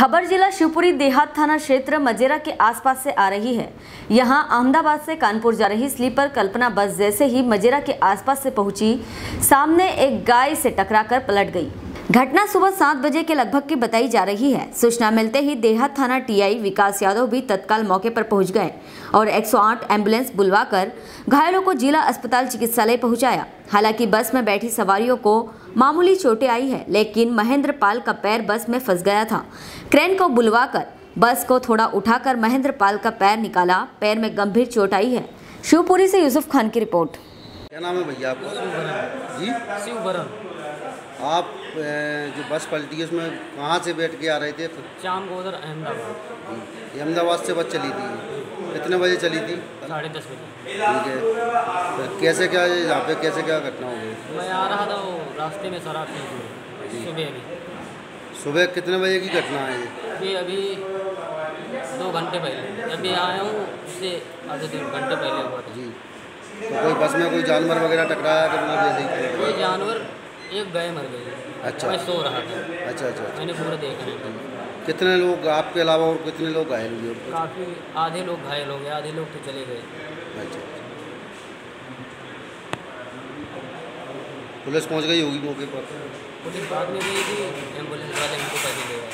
खबर जिला शिवपुरी देहात थाना क्षेत्र मजेरा के आसपास से आ रही है। यहाँ अहमदाबाद से कानपुर जा रही स्लीपर कल्पना बस जैसे ही मजेरा के आसपास से पहुँची, सामने एक गाय से टकराकर पलट गई। घटना सुबह सात बजे के लगभग की बताई जा रही है। सूचना मिलते ही देहात थाना टीआई विकास यादव भी तत्काल मौके पर पहुँच गए और 108 एंबुलेंस बुलवाकर घायलों को जिला अस्पताल चिकित्सालय पहुँचाया। हालाँकि बस में बैठी सवारियों को मामूली चोटें आई है लेकिन महेंद्र पाल का पैर बस में फंस गया था। क्रेन को बुलवाकर बस को थोड़ा उठाकर महेंद्र पाल का पैर निकाला। पैर में गंभीर चोट आई है। शिवपुरी से यूसुफ खान की रिपोर्ट। क्या नाम है भैया आपका? जी? शिव बरन। आप जो बस पलटी है उसमें कहाँ से बैठ के आ रहे थे? चाम गोदर अहमदाबाद। अहमदाबाद से बस चली थी। कितने बजे चली थी? साढ़े दस बजे। ठीक है। कैसे क्या यहाँ पे कैसे क्या घटना हो गई? मैं आ रहा था वो रास्ते में शराब पी थी सुबह अभी सुबह कितने बजे की घटना है ये? अभी दो घंटे पहले। जब भी आया हूँ उससे आधे दो घंटे पहले हुआ था। जी। तो कोई बस में कोई जानवर वगैरह टकराया कि मतलब जैसे ही? ये जानवर एक गाय मर गई। अच्छा। मैं सो रहा था। अच्छा अच्छा अच्छा। मैंने पूरा देखा नहीं। कितने लोग आपके अलावा और कितने लोग घायल हुए? काफ़ी आधे लोग घायल हो गए आधे लोग तो चले गए। पुलिस पहुँच गई होगी मौके पर। पुलिस बाद में गई थी एंबुलेंस वाले इनको पहले ले गए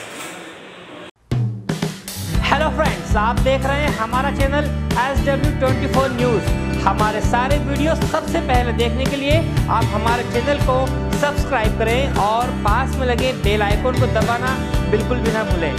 हेलो फ्रेंड्स आप देख रहे हैं हमारा channel S W twenty four news हमारे सारे वीडियो सबसे पहले देखने के लिए आप हमारे चैनल को सब्सक्राइब करें और पास में लगे बेल आइकन को दबाना बिल्कुल भी ना भूलें।